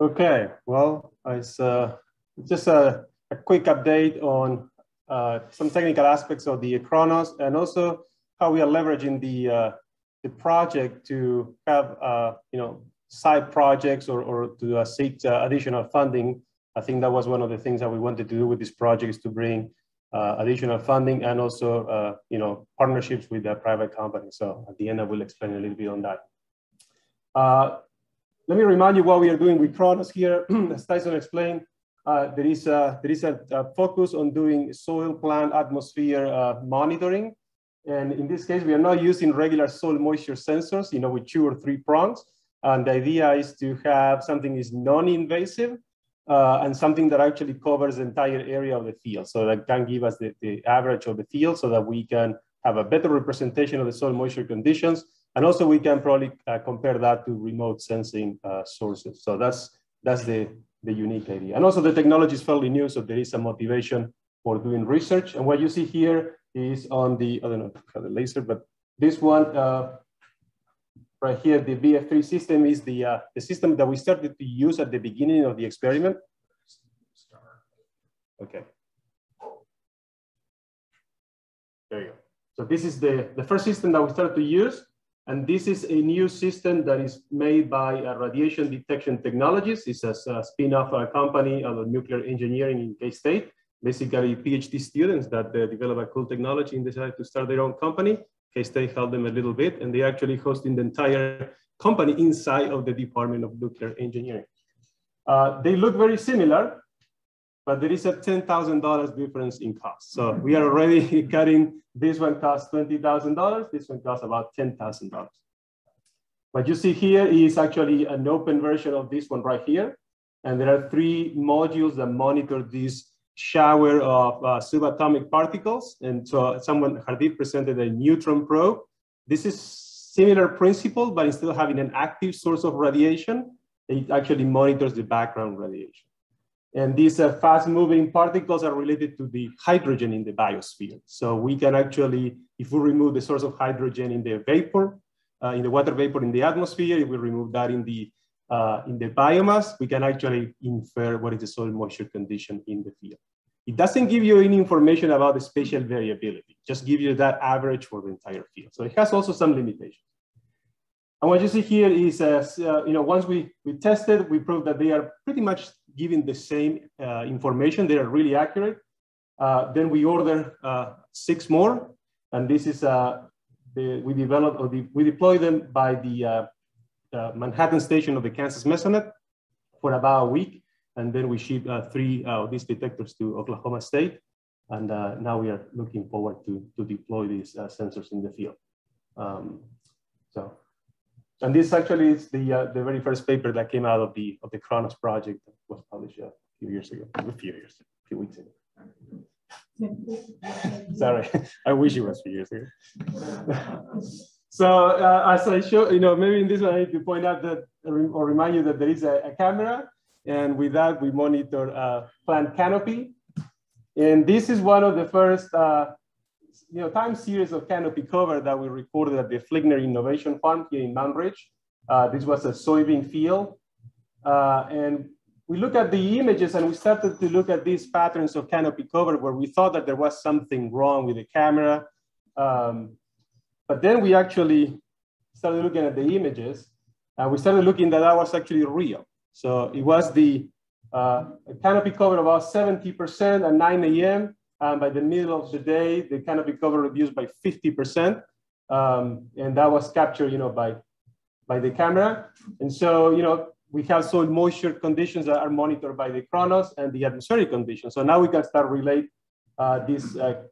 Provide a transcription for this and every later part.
Okay, well, it's uh, just a, a, quick update on uh, some technical aspects of the Kronos and also how we are leveraging the, uh, the project to have, uh, you know, side projects or, or to uh, seek uh, additional funding. I think that was one of the things that we wanted to do with this project is to bring additional funding and also, you know, partnerships with the private companies. So at the end, I will explain a little bit on that. Let me remind you what we are doing with Chronos here. As Tyson explained, uh, there is, a, there is a, a, focus on doing soil plant atmosphere uh, monitoring. And in this case, we are not using regular soil moisture sensors, you know, with two or three prongs. And the idea is to have something is non-invasive uh, and something that actually covers the entire area of the field. So that can give us the, the average of the field so that we can have a better representation of the soil moisture conditions and also we can probably uh, compare that to remote sensing uh, sources. So that's, that's the, the unique idea. And also the technology is fairly new, so there is a motivation for doing research. And what you see here is on the, I don't know the laser, but this one uh, right here, the VF3 system is the, uh, the system that we started to use at the beginning of the experiment. Okay. There you go. So this is the, the first system that we started to use. And this is a new system that is made by uh, Radiation Detection Technologies. It's a, a spin-off uh, company of nuclear engineering in K-State. Basically, PhD students that uh, develop a cool technology and decide to start their own company. K-State helped them a little bit, and they actually hosting the entire company inside of the Department of Nuclear Engineering. Uh, they look very similar, but there is a $10,000 difference in cost. So we are already cutting, this one costs $20,000, this one costs about $10,000. What you see here is actually an open version of this one right here. And there are three modules that monitor this shower of uh, subatomic particles. And so someone, Hardeep presented a neutron probe. This is similar principle, but instead of having an active source of radiation, it actually monitors the background radiation. And these uh, fast moving particles are related to the hydrogen in the biosphere. So we can actually, if we remove the source of hydrogen in the vapor, uh, in the water vapor in the atmosphere, if we remove that in the, uh, in the biomass, we can actually infer what is the soil moisture condition in the field. It doesn't give you any information about the spatial variability, just give you that average for the entire field. So it has also some limitations. And what you see here is, uh, uh, you know, once we, we tested, we proved that they are pretty much giving the same uh, information. They are really accurate. Uh, then we order uh, six more. And this is, uh, the, we develop or the, we deploy them by the Manhattan station of the Kansas Mesonet for about a week. And then we shipped three of these detectors to Oklahoma State. And now we are looking forward to, to deploy these sensors in the field. Um, so and this actually is the, uh, the very first paper that came out of the, of the Chronos project that was published a few years ago, a few years, a few weeks ago. Sorry, I wish it was a few years ago. so uh, as I show, you know, maybe in this one I need to point out that, or remind you that there is a, a camera and with that we monitor uh, plant canopy. And this is one of the first uh, you know, time series of canopy cover that we recorded at the Flickner Innovation Farm here in Moundridge. Uh, this was a soybean field. Uh, and we look at the images and we started to look at these patterns of canopy cover where we thought that there was something wrong with the camera. Um, but then we actually started looking at the images and we started looking that that was actually real. So it was the uh, canopy cover about 70% at 9 a.m. Um, by the middle of the day, the canopy cover reduced by 50%. Um, and that was captured, you know, by, by the camera. And so, you know, we have soil moisture conditions that are monitored by the Chronos and the atmospheric conditions. So now we can start relate uh, these uh,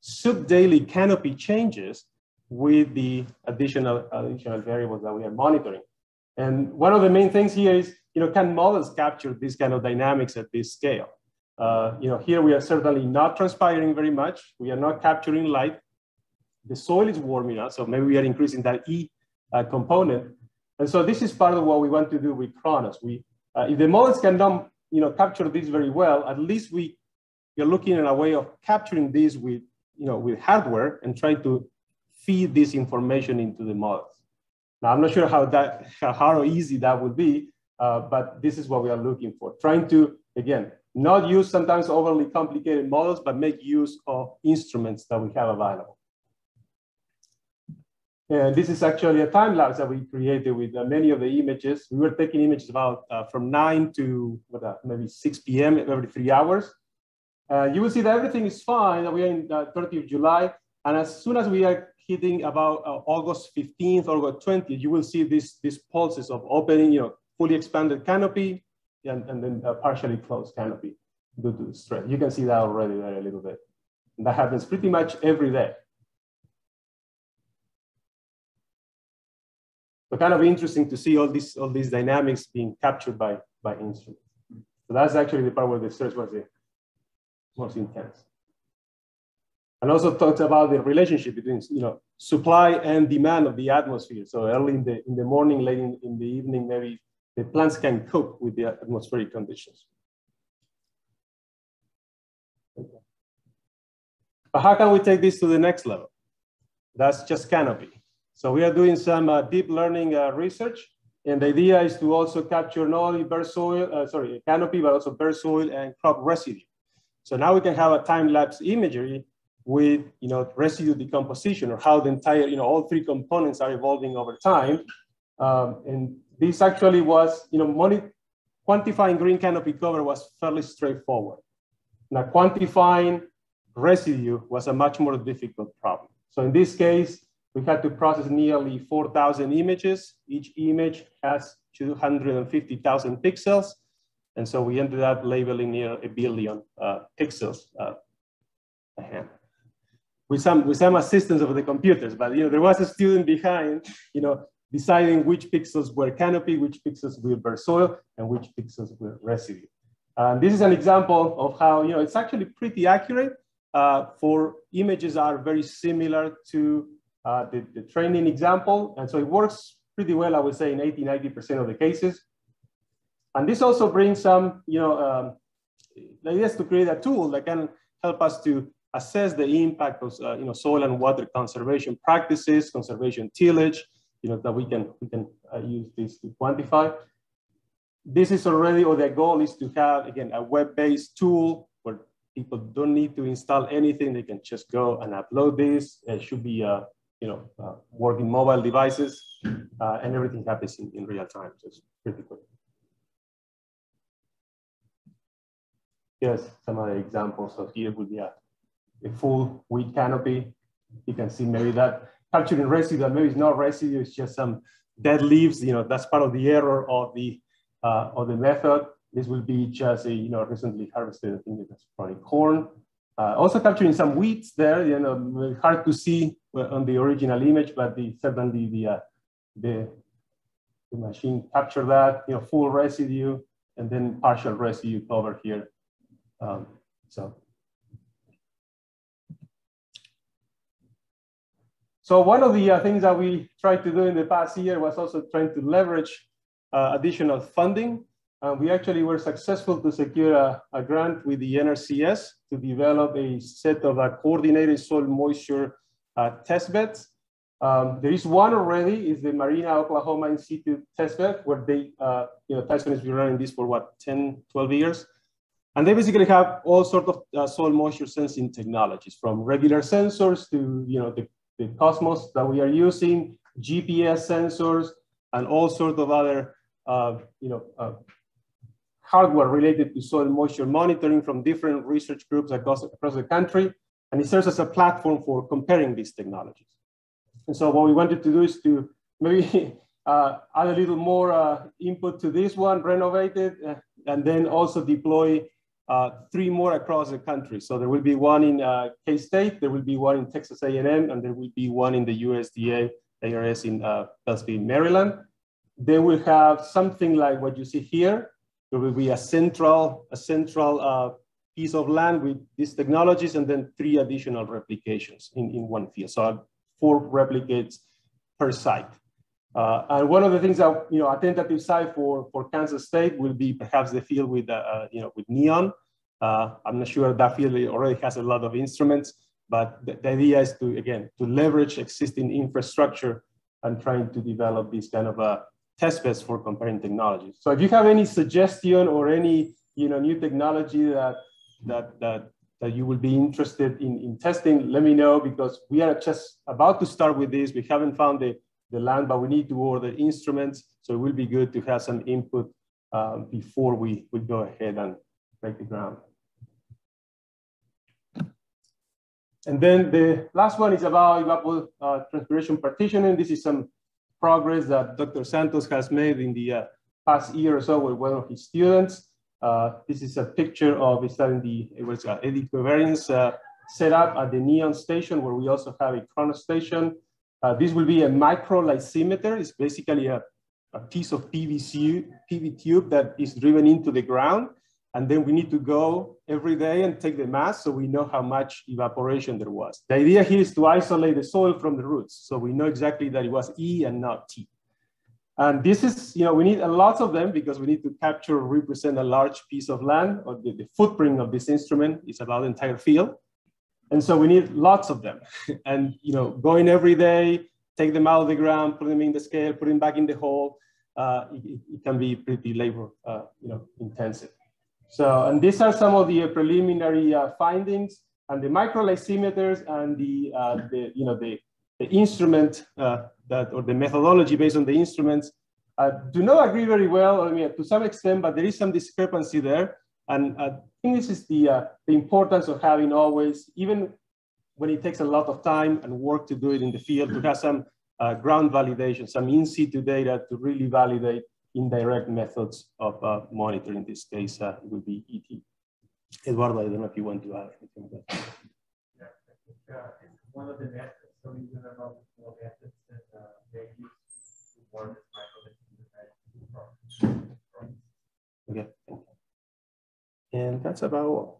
sub-daily canopy changes with the additional, additional variables that we are monitoring. And one of the main things here is, you know, can models capture this kind of dynamics at this scale? Uh, you know, here we are certainly not transpiring very much. We are not capturing light. The soil is warming up, so maybe we are increasing that E uh, component. And so this is part of what we want to do with Chronos. We, uh, if the models cannot, you know, capture this very well, at least we are looking at a way of capturing this with, you know, with hardware and trying to feed this information into the models. Now, I'm not sure how that, how easy that would be, uh, but this is what we are looking for. Trying to, again, not use sometimes overly complicated models, but make use of instruments that we have available. And this is actually a time lapse that we created with uh, many of the images. We were taking images about uh, from 9 to what, uh, maybe 6 p.m. every three hours. Uh, you will see that everything is fine. We are in the 30th of July. And as soon as we are hitting about uh, August 15th or August 20th, you will see these, these pulses of opening, you know, fully expanded canopy and, and then a partially closed canopy due to stress. You can see that already there a little bit. And that happens pretty much every day. So kind of interesting to see all these all these dynamics being captured by by instruments. So that's actually the part where the search was the most intense. And also talked about the relationship between you know supply and demand of the atmosphere. So early in the in the morning, late in, in the evening, maybe the plants can cope with the atmospheric conditions. But how can we take this to the next level? That's just canopy. So we are doing some uh, deep learning uh, research. And the idea is to also capture not only bare soil, uh, sorry, canopy, but also bare soil and crop residue. So now we can have a time-lapse imagery with you know, residue decomposition or how the entire, you know, all three components are evolving over time. Um, and this actually was, you know, money, quantifying green canopy cover was fairly straightforward. Now quantifying residue was a much more difficult problem. So in this case, we had to process nearly 4,000 images. Each image has 250,000 pixels. And so we ended up labeling near a billion uh, pixels uh, with some, with some assistance of the computers. But you know, there was a student behind, you know, deciding which pixels were canopy, which pixels were soil, and which pixels were residue. And this is an example of how, you know, it's actually pretty accurate uh, for images are very similar to uh, the, the training example. And so it works pretty well, I would say, in 80, 90% of the cases. And this also brings some, you know, um, the idea is to create a tool that can help us to assess the impact of, uh, you know, soil and water conservation practices, conservation tillage, you know, that we can, we can uh, use this to quantify. This is already, or the goal is to have, again, a web-based tool where people don't need to install anything. They can just go and upload this. It should be a you know, uh, working mobile devices, uh, and everything happens in, in real time. So it's pretty quick. Here's some other examples. So here would be a, a full wheat canopy. You can see maybe that capturing residue, that maybe it's not residue, it's just some dead leaves. You know, that's part of the error of the uh, of the method. This will be just a you know recently harvested. I think it's probably corn. Uh, also capturing some weeds there, you know, hard to see on the original image, but the, certainly the, uh, the, the machine captured that, you know, full residue and then partial residue over here. Um, so. So one of the uh, things that we tried to do in the past year was also trying to leverage uh, additional funding uh, we actually were successful to secure a, a, grant with the NRCS to develop a set of uh, coordinated soil moisture uh, test beds. Um, there is one already, is the Marena, Oklahoma In Situ test bed, where they, uh, you know, Tyson has been running this for what, 10, 12 years. And they basically have all sorts of uh, soil moisture sensing technologies, from regular sensors to, you know, the, the Cosmos that we are using, GPS sensors, and all sorts of other, uh, you know, hardware related to soil moisture monitoring from different research groups across, across the country. And it serves as a platform for comparing these technologies. And so what we wanted to do is to maybe uh, add a little more uh, input to this one, renovate it, uh, and then also deploy uh, three more across the country. So there will be one in uh, K-State, there will be one in Texas A&M, and there will be one in the USDA ARS in uh, Beltsville, Maryland. They will have something like what you see here, there will be a central, a central uh, piece of land with these technologies and then three additional replications in, in one field. So four replicates per site. Uh, and one of the things that, you know, a tentative site for, for Kansas State will be perhaps the field with, uh, uh you know, with neon. Uh, I'm not sure that field already has a lot of instruments, but the, the, idea is to, again, to leverage existing infrastructure and trying to develop these kind of uh, test beds for comparing technologies. So if you have any suggestion or any you know, new technology that, that, that, that you will be interested in, in testing, let me know because we are just about to start with this. We haven't found the, the land, but we need to order instruments. So it will be good to have some input uh, before we, we go ahead and break the ground. And then the last one is about evapotranspiration transpiration partitioning. This is some progress that Dr. Santos has made in the uh, past year or so with one of his students. Uh, this is a picture of studying the it was uh, eddy covariance uh, set up at the NEON station where we also have a Kronos station. Uh, this will be a micro lysimeter. It's basically a, a piece of PVC, PV tube that is driven into the ground. And then we need to go every day and take the mass so we know how much evaporation there was. The idea here is to isolate the soil from the roots. So we know exactly that it was E and not T. And this is, you know, we need a lot of them because we need to capture represent a large piece of land or the, the footprint of this instrument is about the entire field. And so we need lots of them. and, you know, going every day, take them out of the ground, put them in the scale, put them back in the hole, uh, it, it, can be pretty labor, uh, you know, intensive. So, and these are some of the preliminary uh, findings and the microlysimeters and the, uh, the, you know, the, the instrument uh, that, or the methodology based on the instruments do not agree very well, I mean, to some extent, but there is some discrepancy there. And uh, I think this is the, uh, the importance of having always, even when it takes a lot of time and work to do it in the field, to have some ground validation, some in situ data to really validate indirect methods of uh, monitoring. In this case, uh, it would be ET. Eduardo, I don't know if you want to add anything. Yeah, I think uh, one of the methods, about the methods that uh, they use to warn this Okay, And that's about.